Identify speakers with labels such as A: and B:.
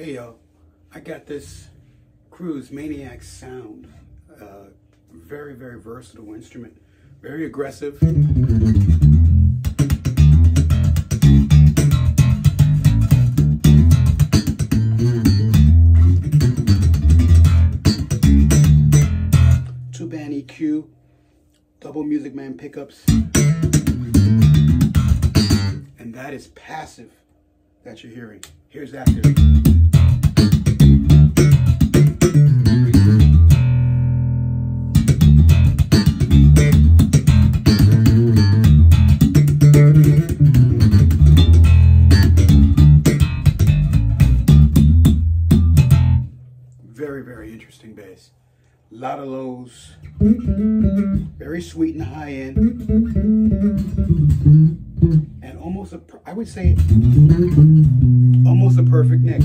A: Hey y'all, I got this Crews Maniac sound. Uh, very, very versatile instrument. Very aggressive. Two band EQ, double Music Man pickups. And that is passive that you're hearing. Here's active. Very, very interesting bass. A lot of lows. Very sweet and high end. And almost a, I would say, almost a perfect neck.